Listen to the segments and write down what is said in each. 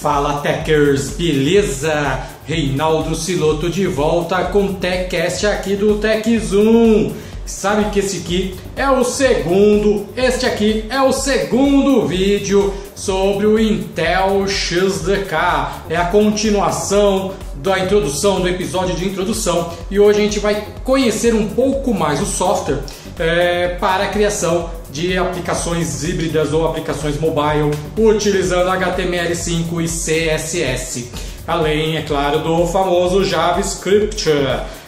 Fala Techers, beleza? Reinaldo Siloto de volta com TechCast aqui do TechZoom. Sabe que esse aqui é o segundo, este aqui é o segundo vídeo sobre o Intel XDK. É a continuação da introdução, do episódio de introdução. E hoje a gente vai conhecer um pouco mais o software é, para a criação de aplicações híbridas ou aplicações mobile utilizando HTML5 e CSS. Além, é claro, do famoso JavaScript.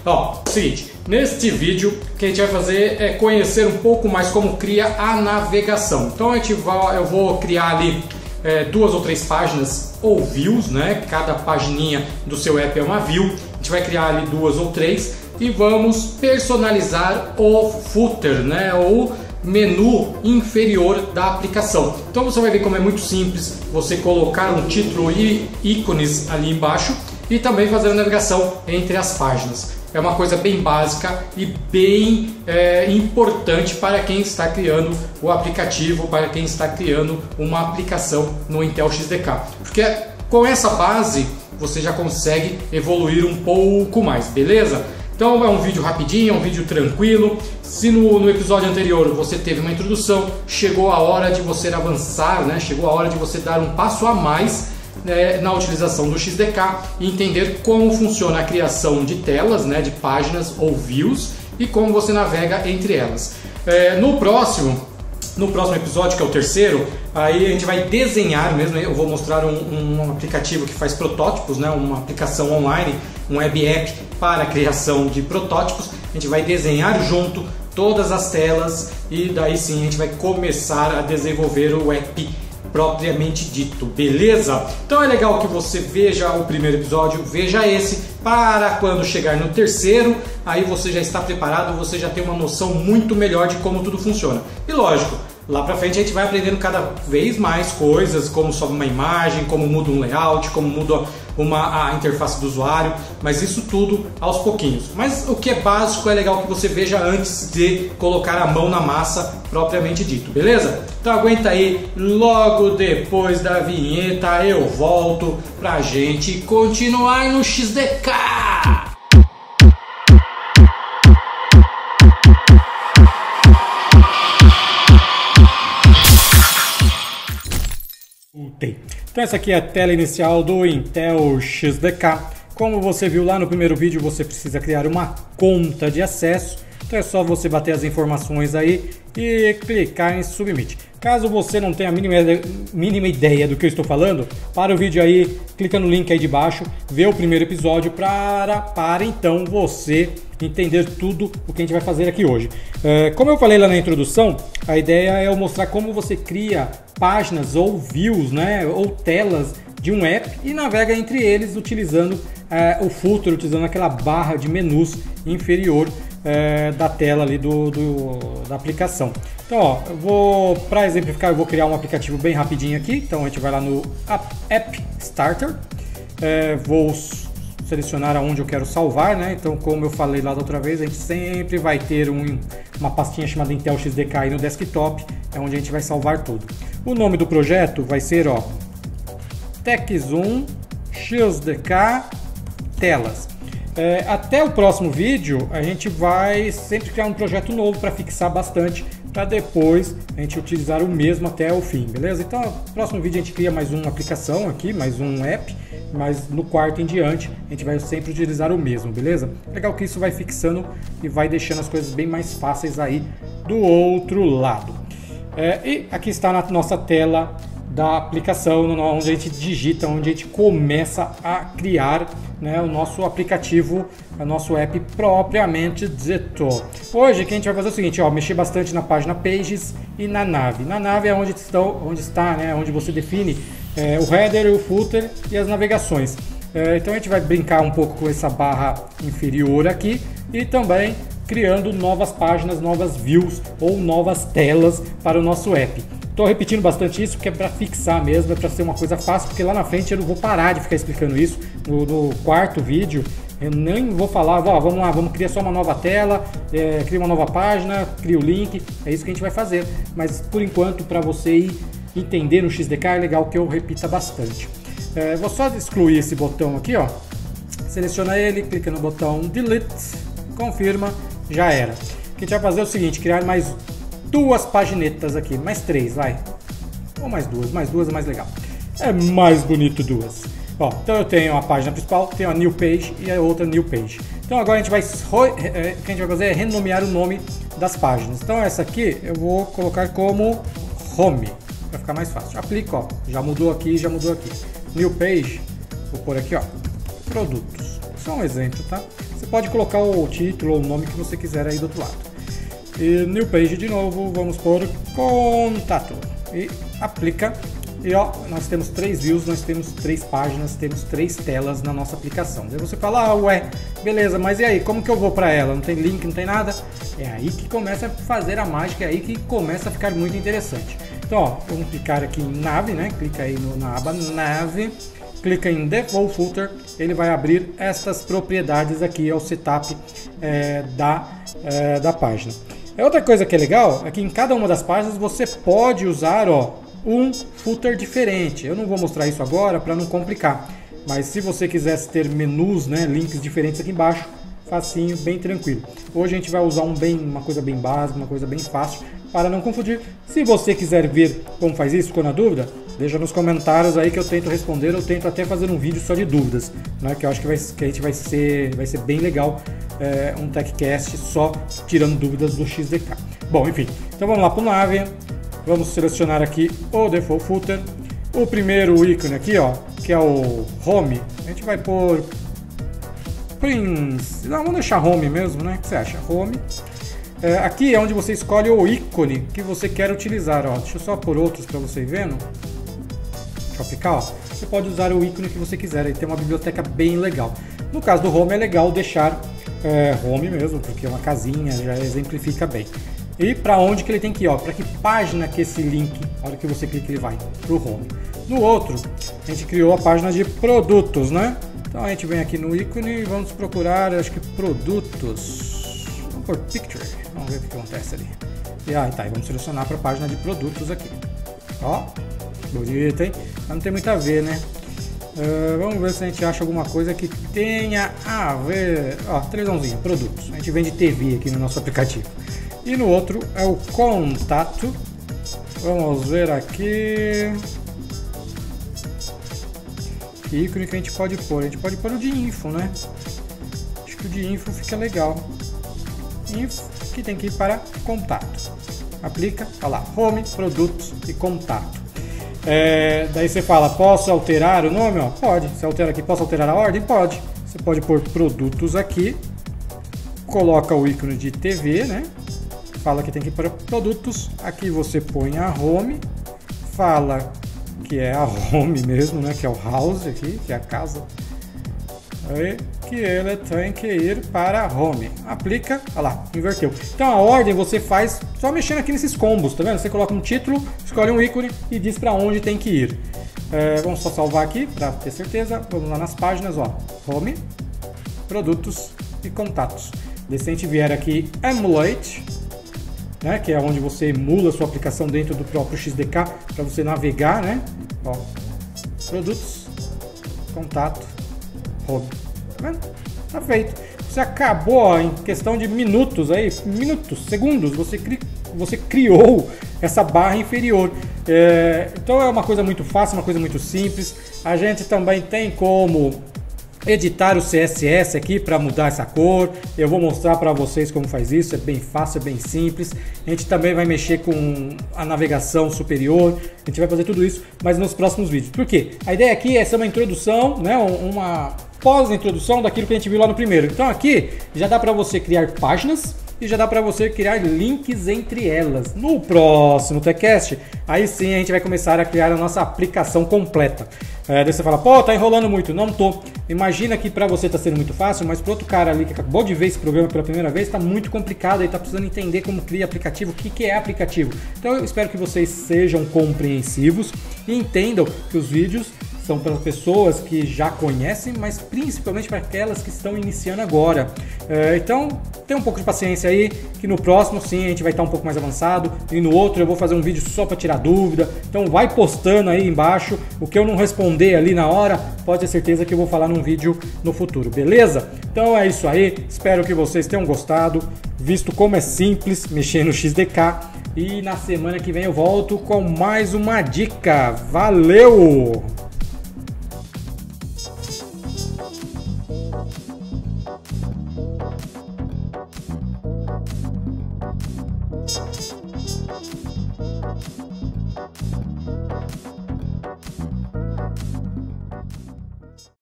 Ó, seguinte, neste vídeo o que a gente vai fazer é conhecer um pouco mais como cria a navegação. Então a gente vai, eu vou criar ali é, duas ou três páginas ou views, né? Cada pagininha do seu app é uma view. A gente vai criar ali duas ou três e vamos personalizar o footer, né? Ou menu inferior da aplicação. Então você vai ver como é muito simples você colocar um título e ícones ali embaixo e também fazer a navegação entre as páginas. É uma coisa bem básica e bem é, importante para quem está criando o aplicativo, para quem está criando uma aplicação no Intel XDK. Porque com essa base você já consegue evoluir um pouco mais, beleza? Então é um vídeo rapidinho, é um vídeo tranquilo. Se no, no, episódio anterior você teve uma introdução, chegou a hora de você avançar, né? chegou a hora de você dar um passo a mais né, na utilização do XDK e entender como funciona a criação de telas, né, de páginas ou views e como você navega entre elas. É, no próximo, no próximo episódio, que é o terceiro, aí a gente vai desenhar mesmo. Eu vou mostrar um, um aplicativo que faz protótipos, né, uma aplicação online, um web app para a criação de protótipos. A gente vai desenhar junto todas as telas e daí sim a gente vai começar a desenvolver o app propriamente dito, beleza? Então é legal que você veja o primeiro episódio, veja esse, para quando chegar no terceiro, aí você já está preparado, você já tem uma noção muito melhor de como tudo funciona. E lógico, Lá para frente a gente vai aprendendo cada vez mais coisas, como sobe uma imagem, como muda um layout, como muda uma, a interface do usuário, mas isso tudo aos pouquinhos. Mas o que é básico é legal que você veja antes de colocar a mão na massa propriamente dito, beleza? Então aguenta aí, logo depois da vinheta eu volto pra gente continuar no XDK! Então essa aqui é a tela inicial do Intel XDK. Como você viu lá no primeiro vídeo, você precisa criar uma conta de acesso. Então é só você bater as informações aí e clicar em Submit. Caso você não tenha a mínima, mínima ideia do que eu estou falando, para o vídeo aí, clica no link aí de baixo, vê o primeiro episódio para, para então você entender tudo o que a gente vai fazer aqui hoje. É, como eu falei lá na introdução, a ideia é eu mostrar como você cria páginas ou views, né, ou telas de um app e navega entre eles utilizando é, o footer, utilizando aquela barra de menus inferior é, da tela ali do, do, da aplicação. Então, ó, eu vou, para exemplificar, eu vou criar um aplicativo bem rapidinho aqui. Então, a gente vai lá no App Starter, é, vou selecionar aonde eu quero salvar, né? Então, como eu falei lá da outra vez, a gente sempre vai ter um, uma pastinha chamada Intel XDK aí no desktop, é onde a gente vai salvar tudo. O nome do projeto vai ser, ó, TechZoom XDK Telas. É, até o próximo vídeo, a gente vai sempre criar um projeto novo para fixar bastante, para depois a gente utilizar o mesmo até o fim, beleza? Então, no próximo vídeo a gente cria mais uma aplicação aqui, mais um app, mas no quarto em diante a gente vai sempre utilizar o mesmo, beleza? Legal que isso vai fixando e vai deixando as coisas bem mais fáceis aí do outro lado. É, e aqui está na nossa tela da aplicação, onde a gente digita, onde a gente começa a criar né, o nosso aplicativo, o nosso app propriamente dito. Hoje que a gente vai fazer é o seguinte, ó, mexer bastante na página Pages e na nave. Na nave é onde, estão, onde está, né, onde você define é, o header, o footer e as navegações. É, então a gente vai brincar um pouco com essa barra inferior aqui e também criando novas páginas, novas views ou novas telas para o nosso app. Estou repetindo bastante isso porque é para fixar mesmo, é para ser uma coisa fácil, porque lá na frente eu não vou parar de ficar explicando isso. No, no quarto vídeo eu nem vou falar, ó, vamos lá, vamos criar só uma nova tela, é, cria uma nova página, cria o link, é isso que a gente vai fazer. Mas por enquanto, para você ir entender no XDK, é legal que eu repita bastante. É, vou só excluir esse botão aqui, ó. Seleciona ele, clica no botão Delete, confirma, já era. O que a gente vai fazer é o seguinte, criar mais duas paginetas aqui, mais três, vai. Ou mais duas, mais duas é mais legal. É mais bonito duas. Ó, então eu tenho a página principal, tenho a new page e a outra new page. Então agora a gente vai, é, o que a gente vai fazer é renomear o nome das páginas. Então essa aqui eu vou colocar como home, para ficar mais fácil. Aplica, ó, já mudou aqui, já mudou aqui. New page, vou pôr aqui, ó, produtos. Só um exemplo, tá? Você pode colocar o título ou o nome que você quiser aí do outro lado. E new page de novo, vamos por contato. E aplica e ó, nós temos três views, nós temos três páginas, temos três telas na nossa aplicação. Daí você fala, ah, ué, beleza, mas e aí, como que eu vou para ela? Não tem link, não tem nada? É aí que começa a fazer a mágica, é aí que começa a ficar muito interessante. Então, ó, vamos clicar aqui em nave, né? Clica aí no, na aba nave, clica em Default Footer, ele vai abrir essas propriedades aqui, é o setup é, da, é, da página. Outra coisa que é legal é que em cada uma das páginas você pode usar, ó, um footer diferente. Eu não vou mostrar isso agora para não complicar, mas se você quisesse ter menus, né, links diferentes aqui embaixo, facinho, bem tranquilo. Hoje a gente vai usar um bem, uma coisa bem básica, uma coisa bem fácil, para não confundir. Se você quiser ver como faz isso, ficou na dúvida, deixa nos comentários aí que eu tento responder, eu tento até fazer um vídeo só de dúvidas, né, que eu acho que, vai, que a gente vai ser, vai ser bem legal, é, um TechCast só tirando dúvidas do XDK. Bom, enfim, então vamos lá para o Nave, Vamos selecionar aqui o Default Footer. O primeiro ícone aqui, ó, que é o Home, a gente vai pôr Prince. Não, vamos deixar Home mesmo, né? O que você acha? Home. É, aqui é onde você escolhe o ícone que você quer utilizar, ó. Deixa eu só pôr outros para você ir vendo. Ó. Você pode usar o ícone que você quiser, aí tem uma biblioteca bem legal. No caso do Home é legal deixar é, Home mesmo, porque é uma casinha, já exemplifica bem. E para onde que ele tem que ir, para que página que esse link, a hora que você clica ele vai para o home. No outro, a gente criou a página de produtos, né? Então a gente vem aqui no ícone e vamos procurar, acho que produtos. Por picture, vamos ver o que acontece ali. E aí tá, e vamos selecionar para a página de produtos aqui. Ó, bonito, hein? Mas não tem muito a ver, né? Uh, vamos ver se a gente acha alguma coisa que tenha a ver. Ó, televisãozinha, produtos. A gente vende TV aqui no nosso aplicativo. E no outro é o contato. Vamos ver aqui. Que ícone que a gente pode pôr? A gente pode pôr o de info, né? Acho que o de info fica legal. Que tem que ir para contato. Aplica, olha lá, home, produtos e contato. É, daí você fala, posso alterar o nome? Ó, pode. Você altera aqui, posso alterar a ordem? Pode. Você pode pôr produtos aqui, coloca o ícone de TV, né? fala que tem que ir para produtos. Aqui você põe a home, fala que é a home mesmo, né? Que é o house aqui, que é a casa. Aí, que ele tem que ir para home. Aplica, olha lá, inverteu. Então a ordem você faz só mexendo aqui nesses combos, tá vendo? Você coloca um título, escolhe um ícone e diz para onde tem que ir. É, vamos só salvar aqui para ter certeza. Vamos lá nas páginas, ó, home, produtos e contatos. Se a gente vier aqui emulate, né, que é onde você emula sua aplicação dentro do próprio XDK para você navegar, né? Ó, produtos, contato, home. Tá? Tá feito. Você acabou ó, em questão de minutos aí, minutos, segundos, você, cri você criou essa barra inferior. É, então é uma coisa muito fácil, uma coisa muito simples. A gente também tem como editar o CSS aqui para mudar essa cor. Eu vou mostrar para vocês como faz isso, é bem fácil, é bem simples. A gente também vai mexer com a navegação superior, a gente vai fazer tudo isso, mas nos próximos vídeos. Por quê? A ideia aqui é ser uma introdução, né, uma pós-introdução daquilo que a gente viu lá no primeiro. Então aqui já dá para você criar páginas, e já dá para você criar links entre elas. No próximo TechCast, aí sim a gente vai começar a criar a nossa aplicação completa. É, daí você fala, pô, tá enrolando muito. Não tô. Imagina que para você tá sendo muito fácil, mas para outro cara ali que acabou de ver esse programa pela primeira vez, tá muito complicado e tá precisando entender como cria aplicativo, o que, que é aplicativo. Então eu espero que vocês sejam compreensivos e entendam que os vídeos são para pessoas que já conhecem, mas principalmente para aquelas que estão iniciando agora. É, então, tem um pouco de paciência aí, que no próximo sim a gente vai estar um pouco mais avançado e no outro eu vou fazer um vídeo só para tirar dúvida. Então, vai postando aí embaixo o que eu não responder ali na hora, pode ter certeza que eu vou falar num vídeo no futuro, beleza? Então é isso aí, espero que vocês tenham gostado, visto como é simples mexer no XDK. E na semana que vem eu volto com mais uma dica. Valeu!